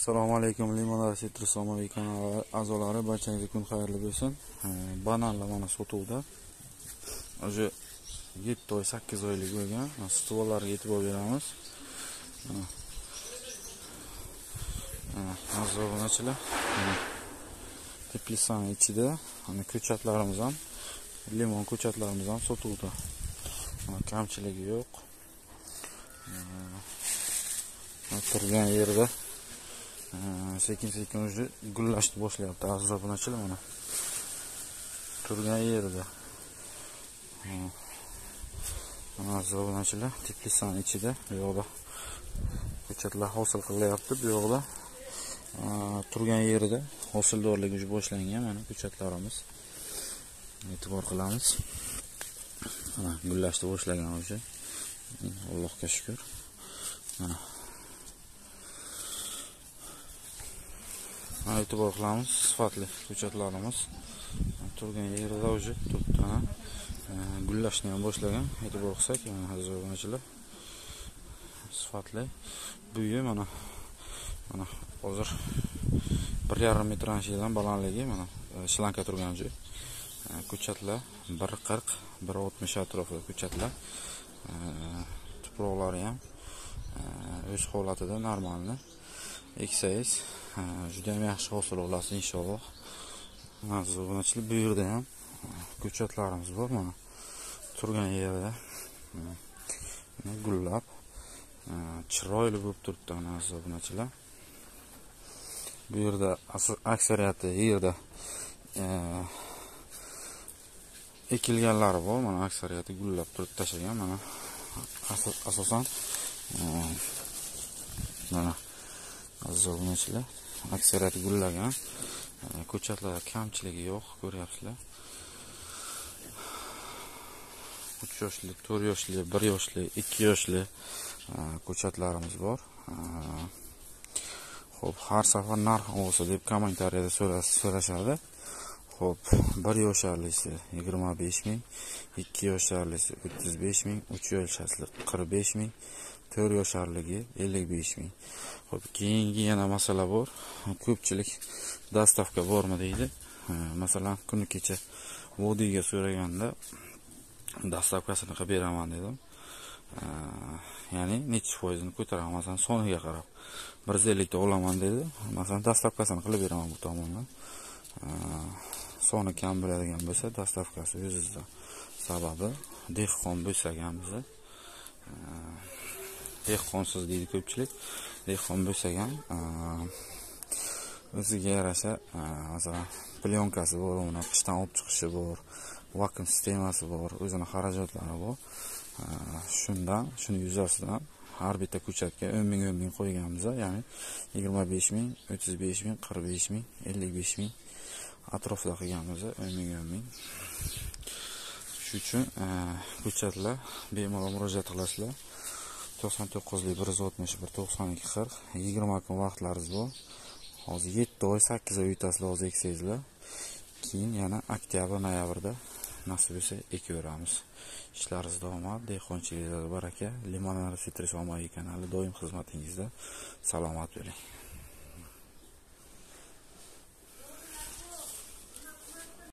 assalomu alaykum limonlar sitrus ommaviy kanali a'zolari barchangizga kun xayrli bo'lsin. Bananlar mana sotuvda уже yetti oy sakkiz oylik bo'lgan. Stvollarga e'tibor beramiz. Obunachilar teplitsani ichida ko'chatlarimiz ham limon ko'chatlarimiz ham sotuvda. Kamchiligi yo'q. Turgan yerda sekin sekin уже gullashni boshlayapti aziz obunachilar mana turgan yerida mana aziz obunachilar ichida bu yoqda ko'chatlar hosil qilyapti bu yoqda turgan yerida hosildorlik уже boshlangan mana ko'chatlarimiz e'tibor qilamiz mana gullashni boshlagan уже. Allohga shukur mana e'tibor qilamiz sifatli ko'chatlarimiz turgan yerida уже to'rttana gullashni ham boshlagan e'tibor qilsak aziz obunachilar sifatli buyi mana mana hozir bir yarim metr anshidan balandligi mana e, shlanka turgan joy. Ko'chatlar bir qirq bir oltmish atrofida ko'chatlar. Tuproqlari ham e, o'z holatida normalni. Eksangiz juda ham yaxshi hosil olasiz inshaalloh. Aziz bu yerda ham. Ko'chatlarimiz bor mana. Turgan yerda. Gullab chiroyli bo'lib turibdi aziz obunachilar bu yerda aksariyati yerda e, ekilganlari bor mana aksariyati gullab turib tashlagan mana. Asosan mana. Aziz obunachilar aksariyati gullagan ko'chatlarda kamchiligi yo'q ko'ryapsizlar. Uch yoshli to'rt yoshli bir yoshli ikki yoshli ko'chatlarimiz bor. Ho'p har safar narx bo'lsa deb kommentariyada so'rashadi ho'p bir yosharlisi yigirma besh ming ikki yosharlisi o'ttiz besh ming uch yosharli qirq besh ming to'rt yosharligi ellik besh ming. Ho'p keyingi yana masala bor. Ko'pchilik dostavka bormi deydi. Masalan kuni kecha vodiyga so'raganda dostavkasini qilib beraman dedim. Ya'ni necha foizini ko'taraman masalan soniga qarab bir yuz ellikta olaman dedi. Masalan dostavkasini qilib beraman bu tomondan. Soni kam bo'ladigan bo'lsa dostavkasi o'zizda sababi dehqon bo'lsak ham biz dehqonsiz deydi ko'pchilik. Dehqon bo'lsak ham o'ziga yarasha masalan plyonkasi bor uni qishdan olib chiqishi bor vakuum sistemasi bor o'zini xarajatlari bor. Shundan shuni yuzasidan har bitta ko'chatga o'n ming o'n ming qo'yganmiz ya'ni yigirma besh ming o'ttiz besh ming qirq besh ming ellik besh ming atrofida qilganmiz o'n ming o'n ming shu uchun e, ko'chatlar bemalol murojaat qilasizlar. To'qson to'qqizlik bir yuz oltmish bir to'qson ikki qirq yigirma kun vaqtlaringiz bor. Hozir yetti oy sakkiz oy yutasizlar hozir eksangizlar keyin yana oktyabr noyabrda nasib bo'lsa ekaveramiz ishlaringiz omad dehqonchiligingizda baraka. Limonlar sitrus ommaviy kanali doim xizmatingizda salomat bo'ling.